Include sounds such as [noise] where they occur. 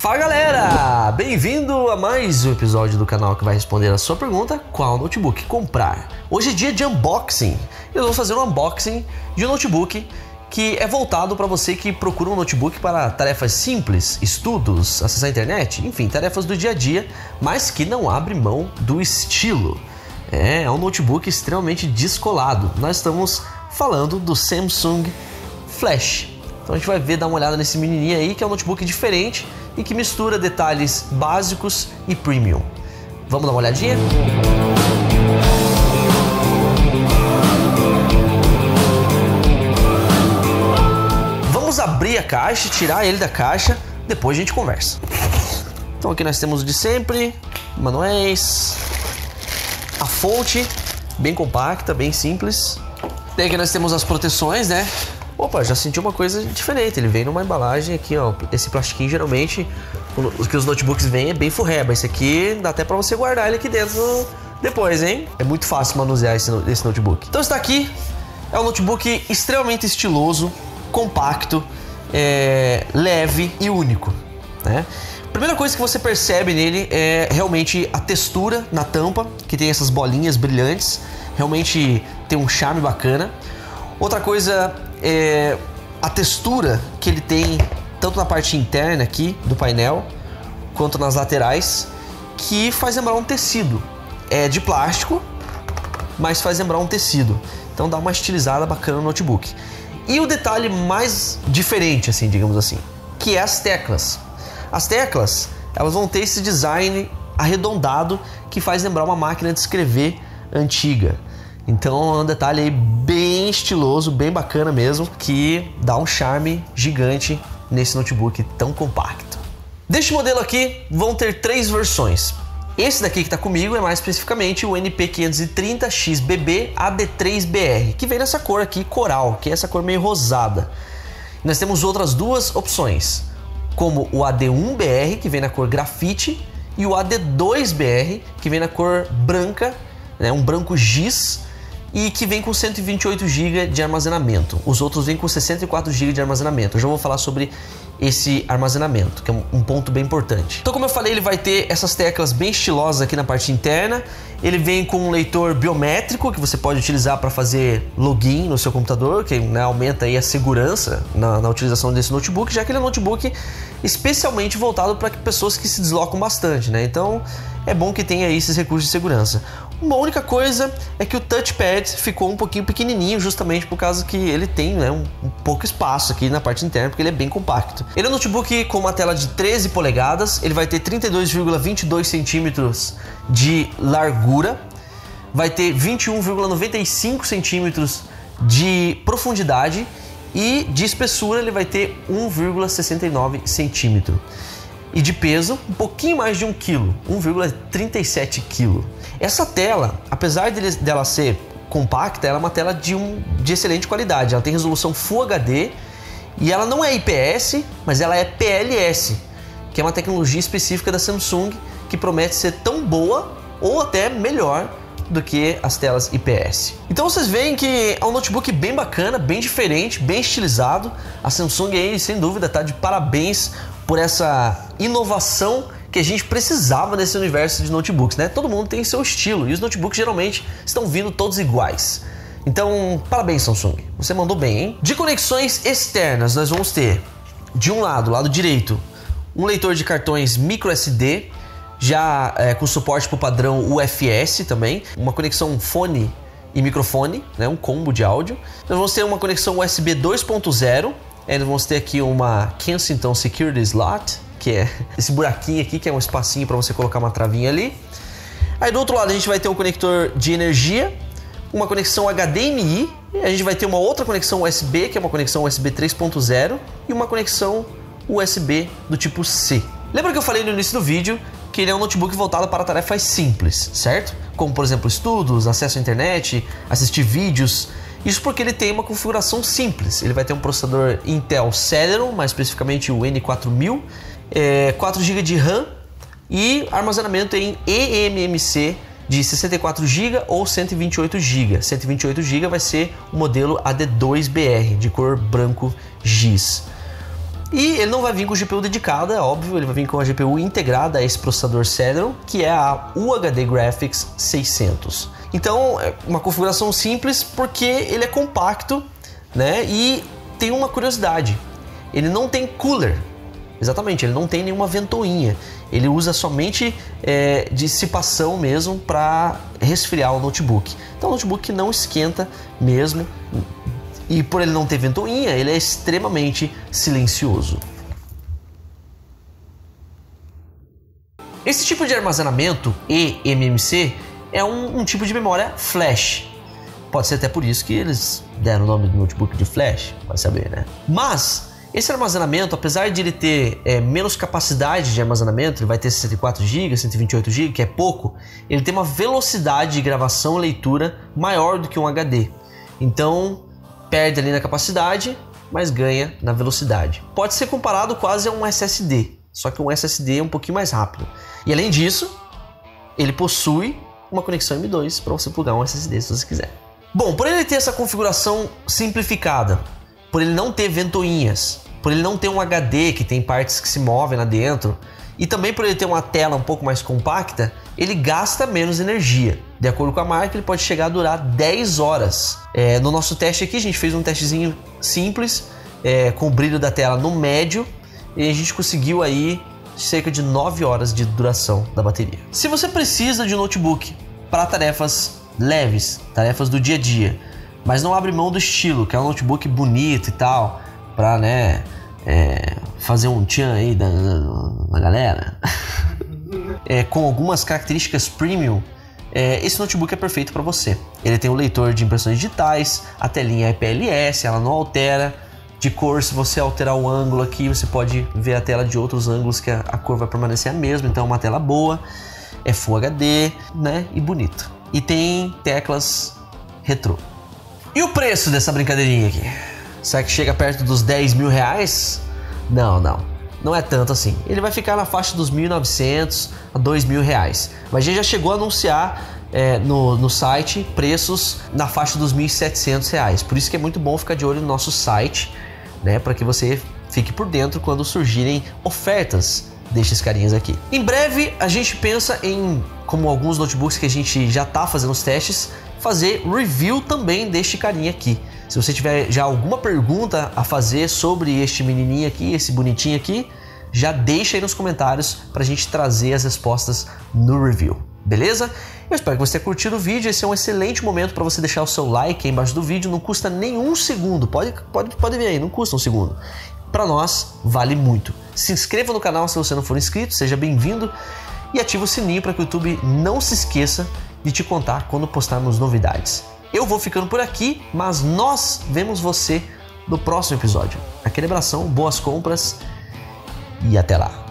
Fala galera! Bem-vindo a mais um episódio do canal que vai responder a sua pergunta: qual notebook comprar? Hoje é dia de unboxing. Eu vou fazer um unboxing de um notebook que é voltado para você que procura um notebook para tarefas simples, estudos, acessar a internet, enfim, tarefas do dia a dia, mas que não abre mão do estilo. É, é um notebook extremamente descolado. Nós estamos falando do Samsung Flash. Então a gente vai ver, dar uma olhada nesse menininho aí, que é um notebook diferente e que mistura detalhes básicos e premium. Vamos dar uma olhadinha? Vamos abrir a caixa, tirar ele da caixa, depois a gente conversa. Então aqui nós temos de sempre, manuais, a fonte, bem compacta, bem simples. Daí aqui nós temos as proteções, né? Opa, já senti uma coisa diferente. Ele vem numa embalagem aqui, ó. Esse plastiquinho geralmente, os que os notebooks vêm é bem furreba. Esse aqui dá até para você guardar ele aqui dentro depois, hein? É muito fácil manusear esse, esse notebook. Então está aqui. É um notebook extremamente estiloso, compacto, é, leve e único, né? Primeira coisa que você percebe nele é realmente a textura na tampa, que tem essas bolinhas brilhantes. Realmente tem um charme bacana. Outra coisa é a textura que ele tem tanto na parte interna aqui do painel quanto nas laterais, que faz lembrar um tecido. É de plástico, mas faz lembrar um tecido. Então dá uma estilizada bacana no notebook. E o detalhe mais diferente, assim, digamos assim, que é as teclas. As teclas, elas vão ter esse design arredondado que faz lembrar uma máquina de escrever antiga. Então é um detalhe aí bem estiloso, bem bacana mesmo, que dá um charme gigante nesse notebook tão compacto. Deste modelo aqui vão ter três versões. Esse daqui que está comigo é mais especificamente o NP530XBB AD3BR, que vem nessa cor aqui coral, que é essa cor meio rosada. Nós temos outras duas opções, como o AD1BR, que vem na cor grafite, e o AD2BR, que vem na cor branca, né, um branco giz, e que vem com 128 GB de armazenamento. Os outros vêm com 64 GB de armazenamento. Eu já vou falar sobre esse armazenamento, que é um ponto bem importante. Então, como eu falei, ele vai ter essas teclas bem estilosas aqui na parte interna. Ele vem com um leitor biométrico que você pode utilizar para fazer login no seu computador, que né, aumenta aí a segurança na, na, utilização desse notebook, já que ele é um notebook especialmente voltado para pessoas que se deslocam bastante, né? Então, é bom que tenha esses recursos de segurança. Uma única coisa é que o touchpad ficou um pouquinho pequenininho, justamente por causa que ele tem né, um, um, pouco espaço aqui na parte interna, porque ele é bem compacto. Ele é um notebook com uma tela de 13 polegadas, ele vai ter 32,22 centímetros de largura, vai ter 21,95 centímetros de profundidade e de espessura ele vai ter 1,69 centímetro. E de peso, um pouquinho mais de 1 kg, 1,37 kg. Essa tela, apesar de, dela ser compacta, ela é uma tela de, um, de excelente qualidade. Ela tem resolução Full HD e ela não é IPS, mas ela é PLS, que é uma tecnologia específica da Samsung que promete ser tão boa ou até melhor do que as telas IPS. Então vocês veem que é um notebook bem bacana, bem diferente, bem estilizado. A Samsung aí, sem dúvida, tá de parabéns por essa inovação que a gente precisava nesse universo de notebooks, né? Todo mundo tem seu estilo e os notebooks geralmente estão vindo todos iguais. Então, parabéns Samsung, você mandou bem, hein? De conexões externas, nós vamos ter de um lado, lado direito, um leitor de cartões micro SD, já é, com suporte para o padrão UFS também, uma conexão fone e microfone, né, um combo de áudio. Nós vamos ter uma conexão USB 2.0, nós vamos ter aqui uma Kensington Security Slot, que é esse buraquinho aqui, que é um espacinho para você colocar uma travinha ali. Aí do outro lado a gente vai ter um conector de energia, uma conexão HDMI, a gente vai ter uma outra conexão USB, que é uma conexão USB 3.0 e uma conexão USB do tipo C. Lembra que eu falei no início do vídeo que ele é um notebook voltado para tarefas simples, certo? Como por exemplo estudos, acesso à internet, assistir vídeos. Isso porque ele tem uma configuração simples. Ele vai ter um processador Intel Celeron, mais especificamente o N4000, é, 4 GB de RAM e armazenamento em eMMC de 64 GB ou 128 GB. 128 GB vai ser o modelo AD2BR de cor branco giz. E ele não vai vir com GPU dedicada, é óbvio, ele vai vir com a GPU integrada a esse processador Celeron, que é a UHD Graphics 600. Então, é uma configuração simples porque ele é compacto, né? E tem uma curiosidade, ele não tem cooler. Exatamente, ele não tem nenhuma ventoinha. Ele usa somente é, dissipação mesmo para resfriar o notebook. Então o notebook não esquenta mesmo. E por ele não ter ventoinha, ele é extremamente silencioso. Esse tipo de armazenamento eMMC é um, um tipo de memória flash. Pode ser até por isso que eles deram o nome do notebook de flash, vai saber, né? Mas esse armazenamento, apesar de ele ter é, menos capacidade de armazenamento, ele vai ter 64 GB, 128 GB, que é pouco, ele tem uma velocidade de gravação e leitura maior do que um HD. Então, perde ali na capacidade, mas ganha na velocidade. Pode ser comparado quase a um SSD, só que um SSD é um pouquinho mais rápido. E além disso, ele possui uma conexão M2 para você plugar um SSD se você quiser. Bom, por ele ter essa configuração simplificada, por ele não ter ventoinhas, por ele não ter um HD que tem partes que se movem lá dentro, e também por ele ter uma tela um pouco mais compacta, ele gasta menos energia. De acordo com a marca, ele pode chegar a durar 10 horas. É, no nosso teste aqui, a gente fez um testezinho simples, é, com o brilho da tela no médio, e a gente conseguiu aí cerca de 9 horas de duração da bateria. Se você precisa de um notebook para tarefas leves, tarefas do dia a dia, mas não abre mão do estilo, que é um notebook bonito e tal, para né, é, fazer um tchan aí da, da, galera, [laughs] é, com algumas características premium, é, esse notebook é perfeito para você. Ele tem um leitor de impressões digitais, a telinha é IPLS, ela não altera de cor. Se você alterar o ângulo aqui, você pode ver a tela de outros ângulos que a, a cor vai permanecer a mesma. Então é uma tela boa, é Full HD, né, e bonito. E tem teclas retrô. E o preço dessa brincadeirinha aqui? Será que chega perto dos 10 mil reais? Não, não. Não é tanto assim. Ele vai ficar na faixa dos 1.900 a 2 mil reais. Mas gente já chegou a anunciar é, no, no site preços na faixa dos 1.700 reais. Por isso que é muito bom ficar de olho no nosso site, né? Para que você fique por dentro quando surgirem ofertas destes carinhas aqui. Em breve a gente pensa em, como alguns notebooks que a gente já está fazendo os testes, fazer review também deste carinha aqui. Se você tiver já alguma pergunta a fazer sobre este menininho aqui, esse bonitinho aqui, já deixa aí nos comentários para a gente trazer as respostas no review. Beleza? Eu espero que você tenha curtido o vídeo. Esse é um excelente momento para você deixar o seu like aí embaixo do vídeo. Não custa nenhum segundo. Pode, pode, pode ver aí, não custa um segundo. Para nós, vale muito. Se inscreva no canal se você não for inscrito, seja bem-vindo. E ative o sininho para que o YouTube não se esqueça de te contar quando postarmos novidades. Eu vou ficando por aqui, mas nós vemos você no próximo episódio. Aquele abração, boas compras e até lá.